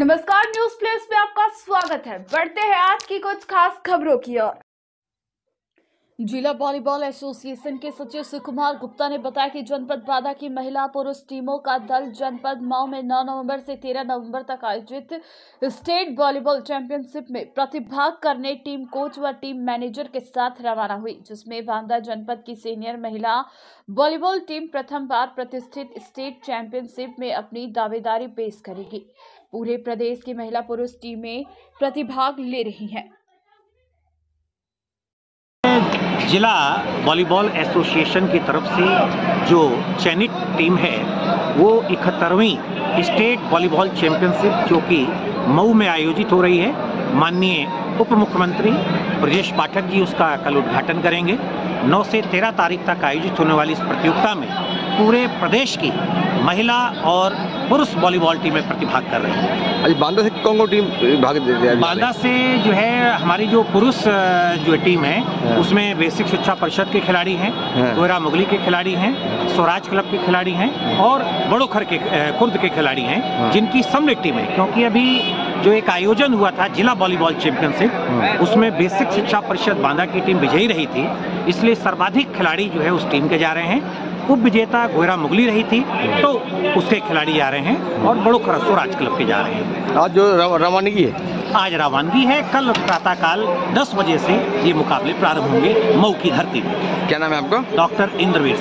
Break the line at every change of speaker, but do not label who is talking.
नमस्कार, news place में आपका स्वागत है। बढ़ते हैं आज की कुछ खास खबरों की ओर। जिला वॉलीबॉल एसोसिएशन के सचिव सुकुमार गुप्ता ने बताया कि जनपद बाधा की महिला पुरुष टीमों का दल जनपद मऊ में 9 नवंबर से 13 नवंबर तक आयोजित स्टेट वॉलीबॉल चैंपियनशिप में प्रतिभाग करने टीम कोच व टीम मैनेजर के साथ रवाना हुई, जिसमें बांदा जनपद की सीनियर महिला वॉलीबॉल टीम प्रथम बार प्रतिष्ठित स्टेट चैंपियनशिप में अपनी दावेदारी पेश करेगी। पूरे प्रदेश की महिला पुरुष टीमें प्रतिभाग ले रही हैं।
जिला वॉलीबॉल एसोसिएशन की तरफ़ से जो चयनित टीम है, वो इकहत्तरवीं स्टेट वॉलीबॉल चैंपियनशिप जो कि मऊ में आयोजित हो रही है। माननीय उप मुख्यमंत्री ब्रजेश पाठक जी उसका कल उद्घाटन करेंगे। 9 से 13 तारीख तक आयोजित होने वाली इस प्रतियोगिता में पूरे प्रदेश की महिला और पुरुष वॉलीबॉल टीम में प्रतिभाग कर रही है
बांदा से कौन कौन टीम भाग
बांदा से जो है हमारी जो पुरुष जो टीम है
हाँ।
उसमें बेसिक शिक्षा परिषद के खिलाड़ी हैं
हाँ।
कोयरा मुगली के खिलाड़ी हैं स्वराज क्लब के खिलाड़ी हैं और बड़ोखर के खुर्द के खिलाड़ी हैं
हाँ।
जिनकी सम्मिलित टीम है क्योंकि अभी जो एक आयोजन हुआ था जिला वॉलीबॉल चैंपियनशिप
हाँ।
उसमें बेसिक शिक्षा परिषद बांदा की टीम विजयी रही थी इसलिए सर्वाधिक खिलाड़ी जो है उस टीम के जा रहे हैं उप विजेता गोयरा मुगली रही थी तो उसके खिलाड़ी जा रहे हैं और बड़ो खरसो राज क्लब के जा रहे हैं।
आज जो रवानगी है?
आज रवानगी है। कल प्रातःकाल 10 बजे से ये मुकाबले प्रारंभ होंगे मऊ की धरती में
क्या नाम है आपका?
डॉक्टर इंद्रवीर सिंह।